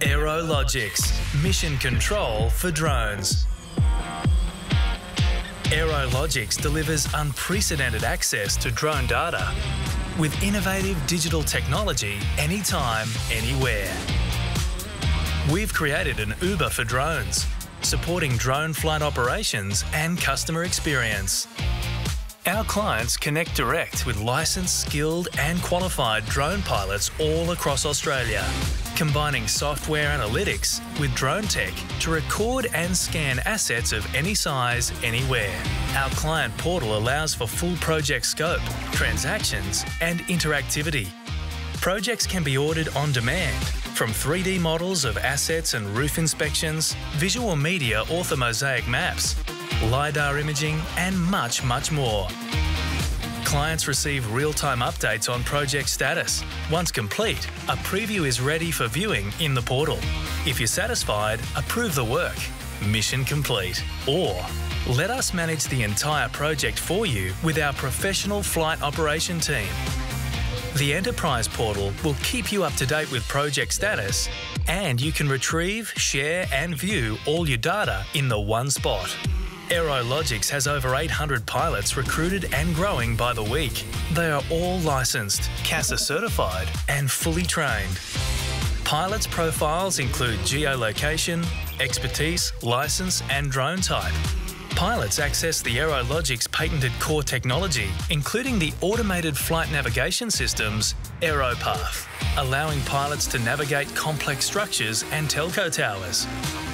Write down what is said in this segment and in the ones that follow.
Aerologix, mission control for drones. Aerologix delivers unprecedented access to drone data with innovative digital technology anytime, anywhere. We've created an Uber for drones, supporting drone flight operations and customer experience. Our clients connect direct with licensed, skilled and qualified drone pilots all across Australia, combining software analytics with drone tech to record and scan assets of any size, anywhere. Our client portal allows for full project scope, transactions and interactivity. Projects can be ordered on demand from 3D models of assets and roof inspections, visual media orthomosaic maps, LiDAR imaging, and much, much more. Clients receive real-time updates on project status. Once complete, a preview is ready for viewing in the portal. If you're satisfied, approve the work. Mission complete. Or let us manage the entire project for you with our professional flight operation team. The Enterprise portal will keep you up to date with project status and you can retrieve, share and view all your data in the one spot. Aerologix has over 800 pilots recruited and growing by the week. They are all licensed, CASA certified, and fully trained. Pilots' profiles include geolocation, expertise, license, and drone type. Pilots access the Aerologix patented core technology, including the automated flight navigation systems Aeropath, allowing pilots to navigate complex structures and telco towers.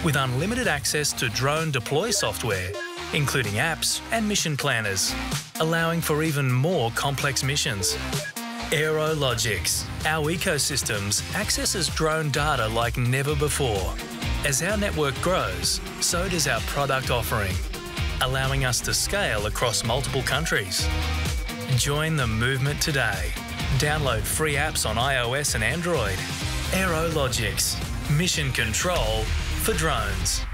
With unlimited access to DroneDeploy software, including apps and mission planners, allowing for even more complex missions. Aerologix, our ecosystems accesses drone data like never before. As our network grows, so does our product offering, allowing us to scale across multiple countries. Join the movement today. Download free apps on iOS and Android. Aerologix, mission control for drones.